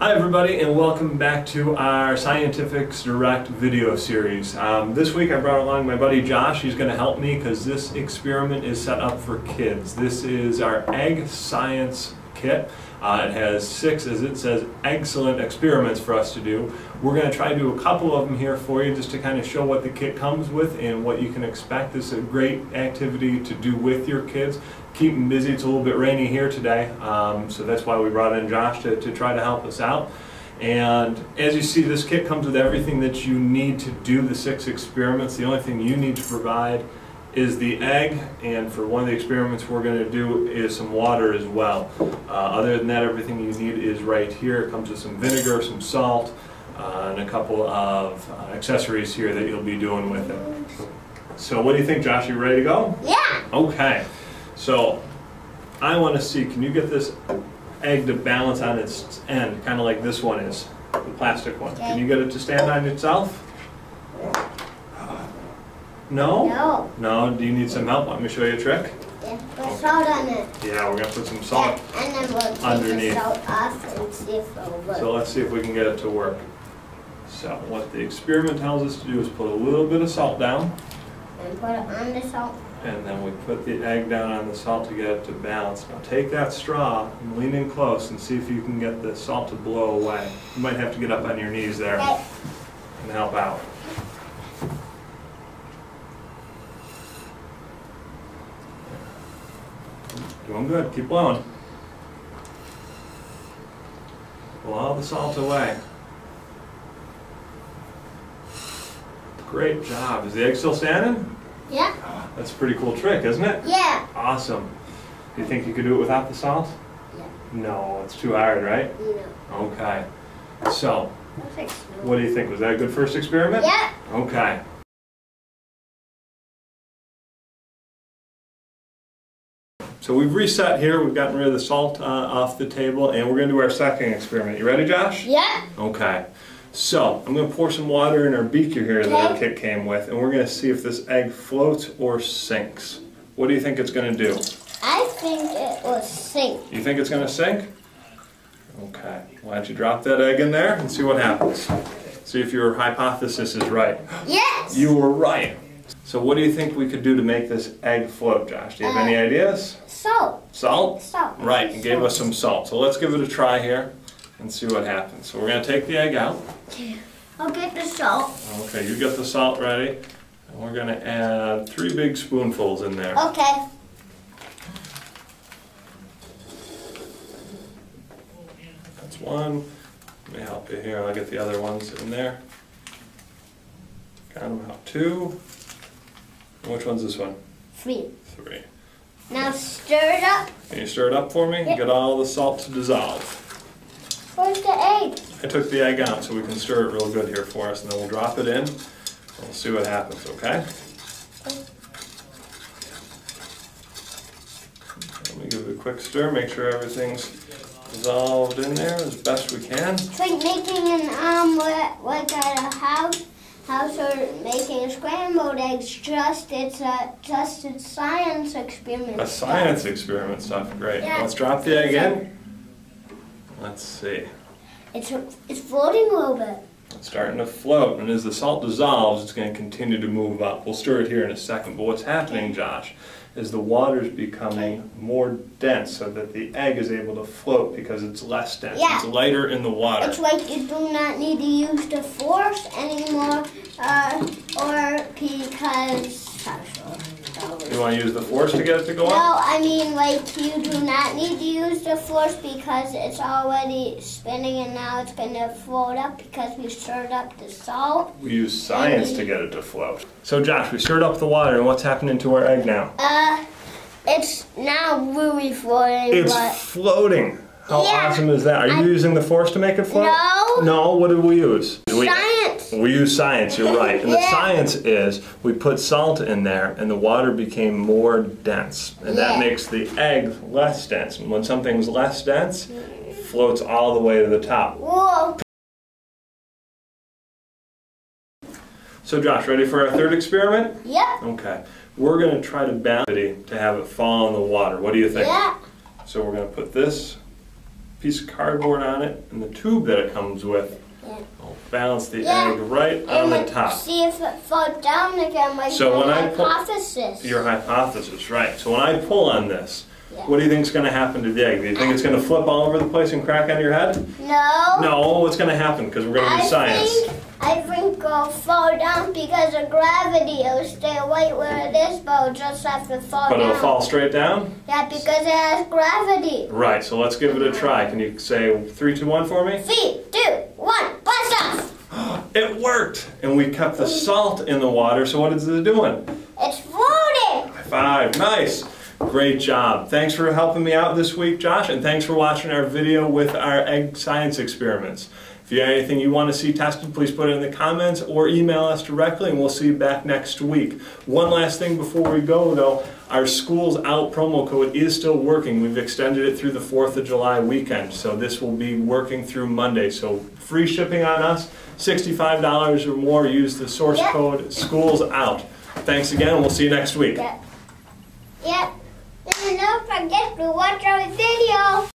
Hi everybody and welcome back to our Scientifics Direct video series. Um, this week I brought along my buddy Josh. He's going to help me because this experiment is set up for kids. This is our egg science kit. Uh, it has six, as it says, excellent experiments for us to do. We're going to try to do a couple of them here for you just to kind of show what the kit comes with and what you can expect. This is a great activity to do with your kids. Keep them busy. It's a little bit rainy here today, um, so that's why we brought in Josh to, to try to help us out. And as you see, this kit comes with everything that you need to do the six experiments. The only thing you need to provide is the egg, and for one of the experiments we're going to do is some water as well. Uh, other than that, everything you need is right here. It comes with some vinegar, some salt, uh, and a couple of uh, accessories here that you'll be doing with it. So what do you think, Josh? You ready to go? Yeah. Okay. So I want to see, can you get this egg to balance on its end, kind of like this one is, the plastic one? Can you get it to stand on itself? No? No. No? Do you need some help? Let me show you a trick. Yeah. Put salt on it. Yeah, we're going to put some salt. Yeah, and then we'll take underneath. the salt off and see if it'll work. So let's see if we can get it to work. So what the experiment tells us to do is put a little bit of salt down, and put it on the salt. and then we put the egg down on the salt to get it to balance. Now take that straw and lean in close and see if you can get the salt to blow away. You might have to get up on your knees there Okay. and help out. Doing good, keep blowing. Blow all the salt away. Great job. Is the egg still standing? Yeah. That's a pretty cool trick, isn't it? Yeah. Awesome. Do you think you could do it without the salt? Yeah. No, it's too hard, right? Know. Okay. So, Looks like snow. what do you think? Was that a good first experiment? Yeah. Okay. So we've reset here, we've gotten rid of the salt uh, off the table, and we're going to do our second experiment. You ready, Josh? Yeah. Okay. So, I'm going to pour some water in our beaker here that our kit came with, and we're going to see if this egg floats or sinks. What do you think it's going to do? I think it will sink. You think it's going to sink? Okay. Why don't you drop that egg in there and see what happens? See if your hypothesis is right. Yes. You were right. So what do you think we could do to make this egg float, Josh? Do you have any uh, ideas? Salt. Salt? Salt. Right, and gave us some salt. So let's give it a try here and see what happens. So we're going to take the egg out. Okay. I'll get the salt. Okay, you get the salt ready. And we're going to add three big spoonfuls in there. Okay. That's one. Let me help you here. I'll get the other ones in there. Count them out. Two. And which one's this one? Three. Three. Now stir it up. Can you stir it up for me? Yeah. Get all the salt to dissolve. Where's the egg? I took the egg out so we can stir it real good here for us, and then we'll drop it in. We'll see what happens, okay? Let me give it a quick stir, make sure everything's dissolved in there as best we can. It's like making an omelet, like at a house, house or making scrambled eggs. Just it's a just a science experiment. A science experiment stuff, great. Yeah. Let's drop the egg in. Let's see. It's it's floating a little bit. It's starting to float, and as the salt dissolves, it's going to continue to move up. We'll stir it here in a second, but what's happening, Josh, is the water is becoming more dense so that the egg is able to float because it's less dense. Yeah. It's lighter in the water. It's like you do not need to use the force anymore, uh, or because. You want to use the force to get it to go No, up? No, I mean like you do not need to use the force because it's already spinning and now it's gonna float up because we stirred up the salt. We use science to get it to float. So, Josh, we stirred up the water, and what's happening to our egg now? Uh, it's now really floating, It's floating. How Yeah. awesome is that? Are you I- using the force to make it float? No. No, what did we use? We- science. We use science, you're right. And the science is we put salt in there and the water became more dense. And that makes the egg less dense. And when something's less dense, floats all the way to the top. Whoa. So Josh, ready for our third experiment? Yep. Okay. We're going to try to balance it to have it fall in the water. What do you think? Yeah. So we're going to put this piece of cardboard on it and the tube that it comes with. Yeah. I'll balance the Yeah. egg right on And the top. See if it falls down again, like So when I pull- Your hypothesis, right. So when I pull on this, Yeah. what do you think is going to happen to the egg? Do you think it's going to flip all over the place and crack on your head? no. No, what's going to happen? Because we're going to I do science. think I think it'll fall down because of gravity. It'll stay right where it is, but it'll just have to fall But down. it'll fall straight down? Yeah, because it has gravity. Right, so let's give it a try. Can you say three, two, one for me? Three, two, one, blast off! It worked! And we kept the salt in the water, so what is it doing? It's floating. High five, nice! Great job. Thanks for helping me out this week, Josh, and thanks for watching our video with our egg science experiments. If you have anything you want to see tested, please put it in the comments or email us directly, and we'll see you back next week. One last thing before we go, though, our Schools Out promo code is still working. We've extended it through the 4th of July weekend, so this will be working through Monday. So free shipping on us, $65 or more. Use the source Yep. code Schools Out. Thanks again, and we'll see you next week. Yep. Yep. And don't forget to watch our video.